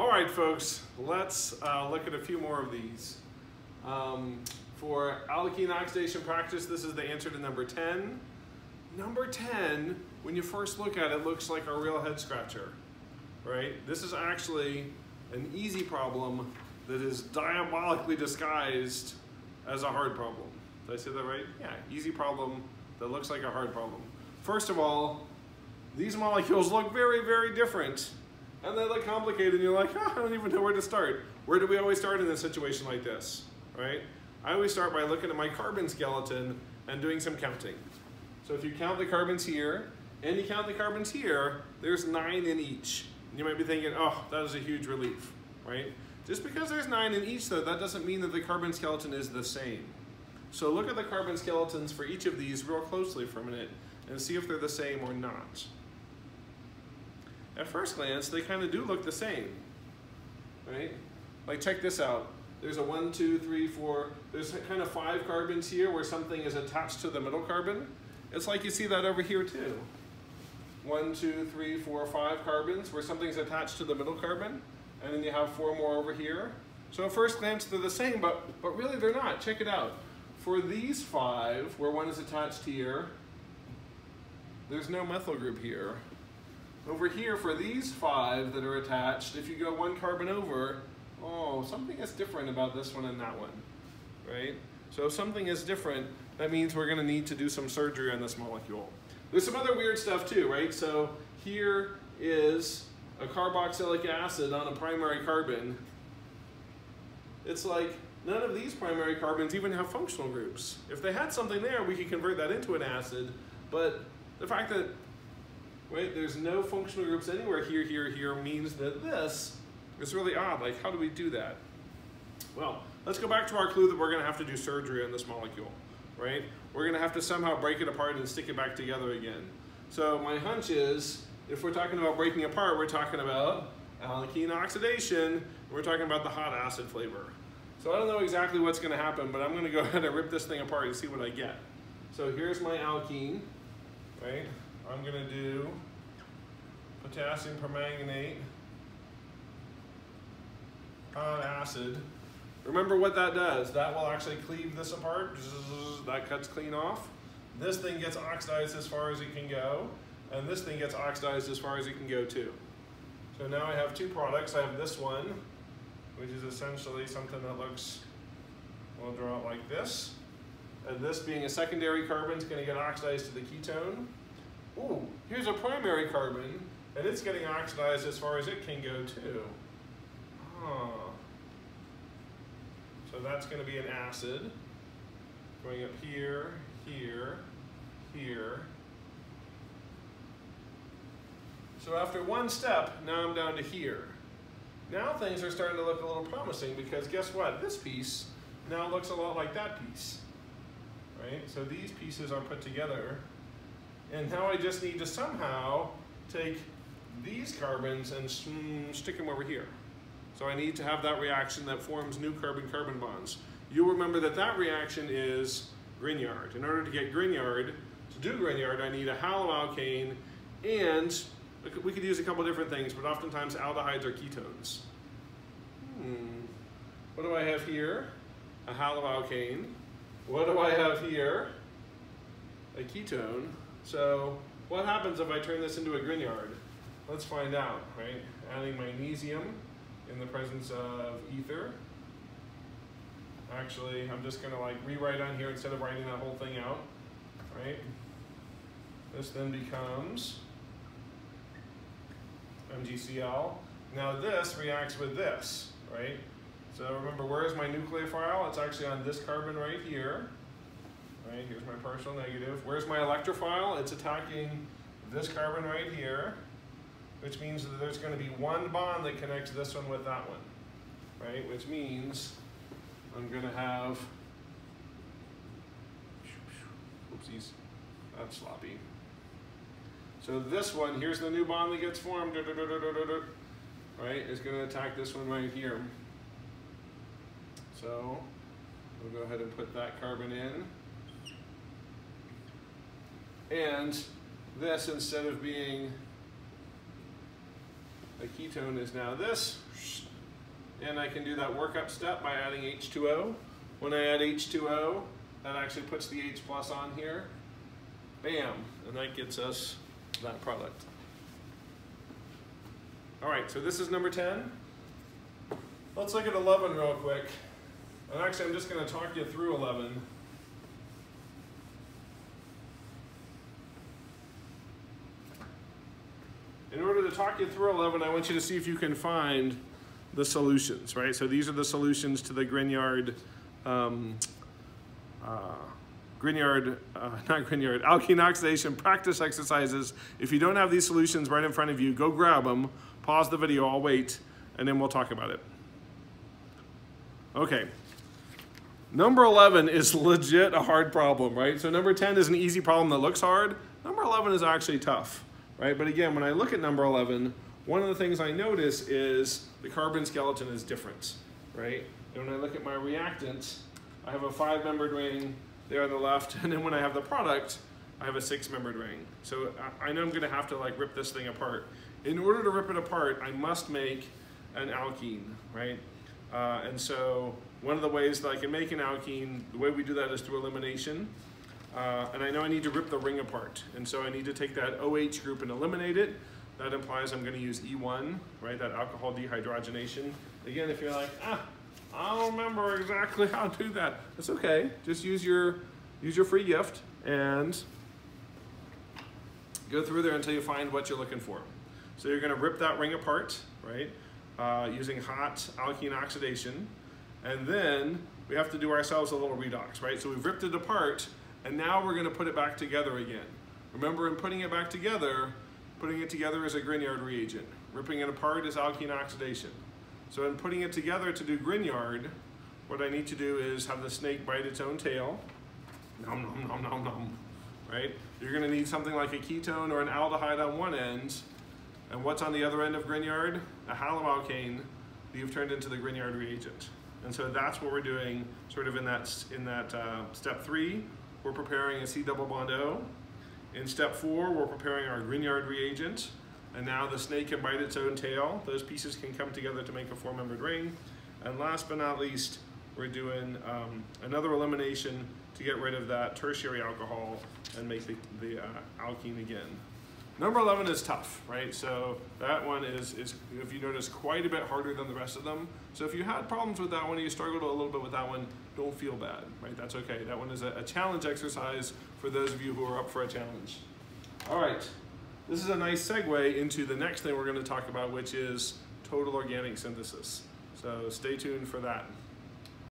All right, folks, let's uh, look at a few more of these. Um, for alkene oxidation practice, this is the answer to number 10. Number 10, when you first look at it, looks like a real head scratcher, right? This is actually an easy problem that is diabolically disguised as a hard problem. Did I say that right? Yeah, easy problem that looks like a hard problem. First of all, these molecules look very, very different and they look complicated and you're like, oh, I don't even know where to start. Where do we always start in a situation like this, right? I always start by looking at my carbon skeleton and doing some counting. So if you count the carbons here and you count the carbons here, there's nine in each. You might be thinking, oh, that is a huge relief, right? Just because there's nine in each though, that doesn't mean that the carbon skeleton is the same. So look at the carbon skeletons for each of these real closely for a minute and see if they're the same or not. At first glance, they kind of do look the same, right? Like check this out. There's a one, two, three, four, there's kind of five carbons here where something is attached to the middle carbon. It's like you see that over here too. One, two, three, four, five carbons where something's attached to the middle carbon, and then you have four more over here. So at first glance, they're the same, but, but really they're not. Check it out. For these five, where one is attached here, there's no methyl group here. Over here, for these five that are attached, if you go one carbon over, oh, something is different about this one and that one, right? So if something is different, that means we're gonna need to do some surgery on this molecule. There's some other weird stuff too, right? So here is a carboxylic acid on a primary carbon. It's like none of these primary carbons even have functional groups. If they had something there, we could convert that into an acid, but the fact that right, there's no functional groups anywhere here, here, here means that this is really odd. Like, how do we do that? Well, let's go back to our clue that we're gonna have to do surgery on this molecule, right? We're gonna have to somehow break it apart and stick it back together again. So my hunch is, if we're talking about breaking apart, we're talking about alkene oxidation, we're talking about the hot acid flavor. So I don't know exactly what's gonna happen, but I'm gonna go ahead and rip this thing apart and see what I get. So here's my alkene, right? I'm gonna do potassium permanganate on acid. Remember what that does. That will actually cleave this apart. That cuts clean off. This thing gets oxidized as far as it can go. And this thing gets oxidized as far as it can go too. So now I have two products. I have this one, which is essentially something that looks, we'll draw it like this. And this being a secondary carbon is going to get oxidized to the ketone. Ooh, here's a primary carbon, and it's getting oxidized as far as it can go too. Huh. So that's going to be an acid going up here, here, here. So after one step, now I'm down to here. Now things are starting to look a little promising because guess what? This piece now looks a lot like that piece, right? So these pieces are put together and now I just need to somehow take these carbons and stick them over here. So I need to have that reaction that forms new carbon-carbon bonds. You'll remember that that reaction is Grignard. In order to get Grignard, to do Grignard, I need a haloalkane and we could use a couple different things, but oftentimes aldehydes are ketones. Hmm. What do I have here? A haloalkane. What do I have here? A ketone. So what happens if I turn this into a Grignard? Let's find out, right? Adding magnesium in the presence of ether. Actually, I'm just gonna like rewrite on here instead of writing that whole thing out, right? This then becomes MgCl. Now this reacts with this, right? So remember, where is my nucleophile? It's actually on this carbon right here. Right, here's my partial negative. Where's my electrophile? It's attacking this carbon right here, which means that there's going to be one bond that connects this one with that one, right? Which means I'm going to have, oopsies, that's sloppy. So this one, here's the new bond that gets formed, right, is going to attack this one right here. So we'll go ahead and put that carbon in. And this, instead of being a ketone is now this. And I can do that workup step by adding H2O. When I add H2O, that actually puts the H plus on here. Bam, and that gets us that product. All right, so this is number 10. Let's look at 11 real quick. And actually, I'm just going to talk you through 11. To talk you through 11, I want you to see if you can find the solutions, right? So these are the solutions to the Grignard, um, uh, Grignard, uh, not Grignard, alkene oxidation practice exercises. If you don't have these solutions right in front of you, go grab them, pause the video, I'll wait, and then we'll talk about it. Okay. Number 11 is legit a hard problem, right? So number 10 is an easy problem that looks hard. Number 11 is actually tough, right? But again, when I look at number 11, one of the things I notice is the carbon skeleton is different, right? And when I look at my reactant, I have a five-membered ring there on the left, and then when I have the product, I have a six-membered ring. So I know I'm gonna have to like rip this thing apart. In order to rip it apart, I must make an alkene, right? Uh, and so one of the ways that I can make an alkene, the way we do that is through elimination. Uh, and I know I need to rip the ring apart. And so I need to take that OH group and eliminate it. That implies I'm going to use E1, right, that alcohol dehydrogenation. Again, if you're like, ah, I don't remember exactly how to do that. That's okay. Just use your, use your free gift and go through there until you find what you're looking for. So you're going to rip that ring apart, right, uh, using hot alkene oxidation. And then we have to do ourselves a little redox, right? So we've ripped it apart, and now we're gonna put it back together again. Remember, in putting it back together, putting it together is a Grignard reagent. Ripping it apart is alkene oxidation. So in putting it together to do Grignard, what I need to do is have the snake bite its own tail. Nom, nom, nom, nom, nom. Right? You're gonna need something like a ketone or an aldehyde on one end. And what's on the other end of Grignard? A haloalkane that you've turned into the Grignard reagent. And so that's what we're doing sort of in that, in that uh, step three. We're preparing a C double bond O. In step four, we're preparing our Grignard reagent. And now the snake can bite its own tail. Those pieces can come together to make a four-membered ring. And last but not least, we're doing um, another elimination to get rid of that tertiary alcohol and make the, the uh, alkene again. Number 11 is tough, right? So that one is, is, if you notice, quite a bit harder than the rest of them. So if you had problems with that one, you struggled a little bit with that one, don't feel bad, right? That's okay. That one is a, a challenge exercise for those of you who are up for a challenge. All right, this is a nice segue into the next thing we're gonna talk about, which is total organic synthesis. So stay tuned for that.